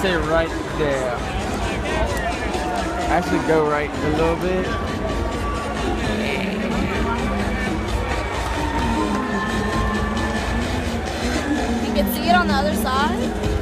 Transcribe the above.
stay right there. Actually go right a little bit. You can see it on the other side.